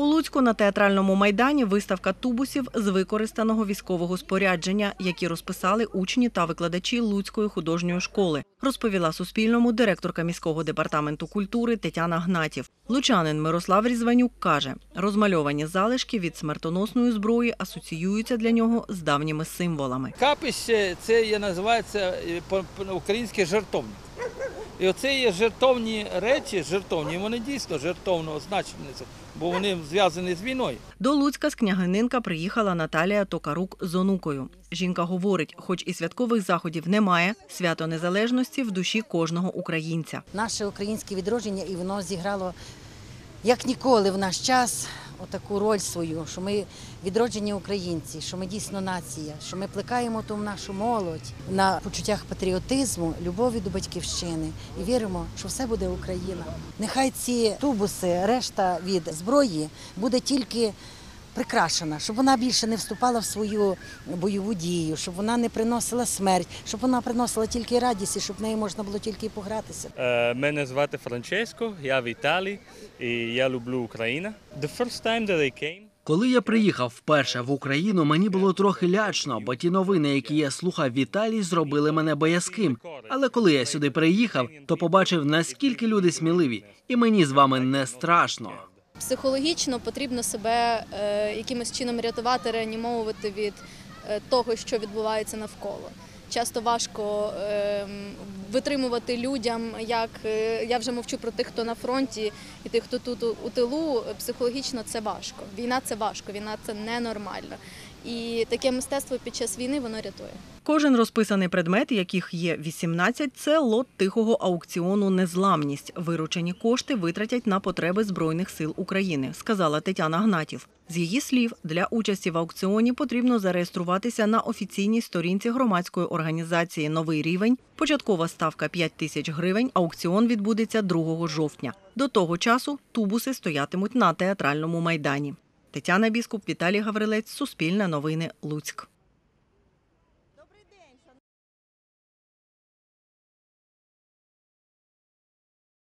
У Луцьку на театральному майдані виставка тубусів з використаного військового спорядження, які розписали учні та викладачі Луцької художньої школи, розповіла Суспільному директорка міського департаменту культури Тетяна Гнатів. Лучанин Мирослав Різванюк каже, розмальовані залишки від смертоносної зброї асоціюються для нього з давніми символами. Капище це є називається е, по- по-українськи жертовник. І оце є жертовні речі, жертовні, вони дійсно жертовного значення, бо вони зв'язані з війною. До Луцька з княгининка приїхала Наталія Токарук з онукою. Жінка говорить, хоч і святкових заходів немає, свято незалежності в душі кожного українця. наше українське відродження, і воно зіграло як ніколи в наш час отаку роль свою, що ми відроджені українці, що ми дійсно нація, що ми плекаємо ту нашу молодь на почуттях патріотизму, любові до батьківщини і віримо, що все буде Україна. Нехай ці тубуси, решта від зброї буде тільки. Прикрашена, щоб вона більше не вступала в свою бойову дію, щоб вона не приносила смерть, щоб вона приносила тільки радість, і щоб в неї можна було тільки погратися. Е, Мене звати Франческо, я в Італії і я люблю Україну. The first time that I came, Коли я приїхав вперше в Україну, мені було трохи лячно, бо ті новини, які я слухав в Італії, зробили мене боязким. Але коли я сюди приїхав, то побачив наскільки люди сміливі, і мені з вами не страшно. Психологічно потрібно себе е, якимось чином рятувати, реанімовувати від е, того, що відбувається навколо. Часто важко е, витримувати людям, як е, я вже мовчу про тих, хто на фронті, і тих, хто тут у тилу. Психологічно це важко. Війна це важко, війна це ненормально. І таке мистецтво під час війни воно рятує. Кожен розписаний предмет, яких є 18, це лот тихого аукціону Незламність. Виручені кошти витратять на потреби Збройних сил України, сказала Тетяна Гнатів. З її слів, для участі в аукціоні потрібно зареєструватися на офіційній сторінці громадської організації Новий рівень. Початкова ставка 5 тисяч гривень. Аукціон відбудеться 2 жовтня. До того часу тубуси стоятимуть на театральному майдані. Тетяна Біскуп, Віталій Гаврилець, Суспільне новини, Луцьк.